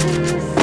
Please.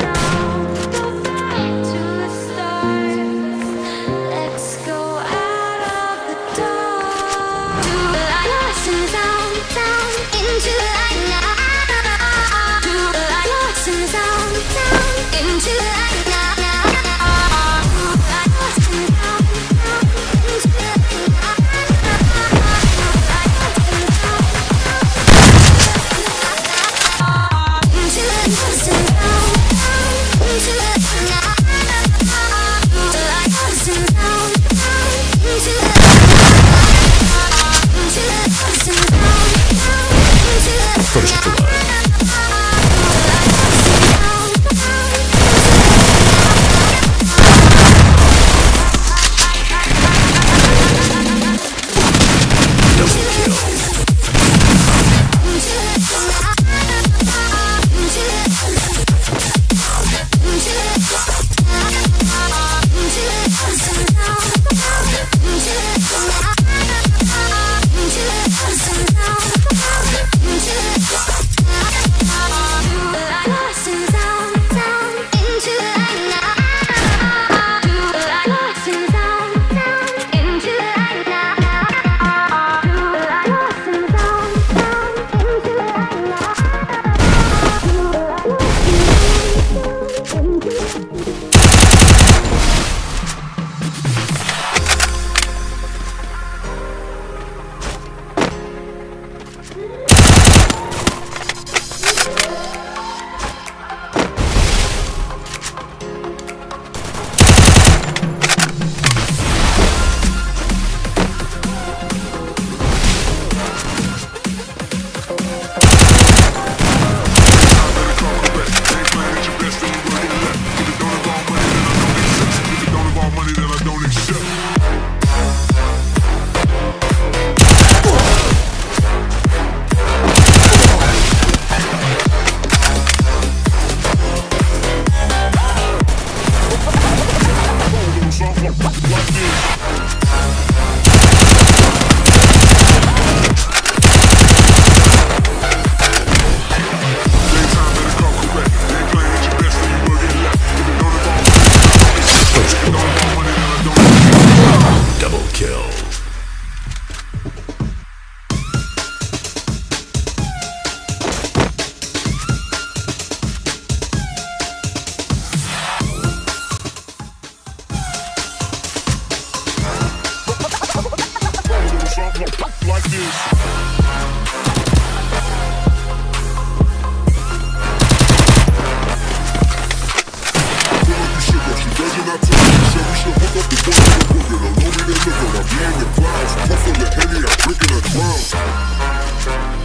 Thank you.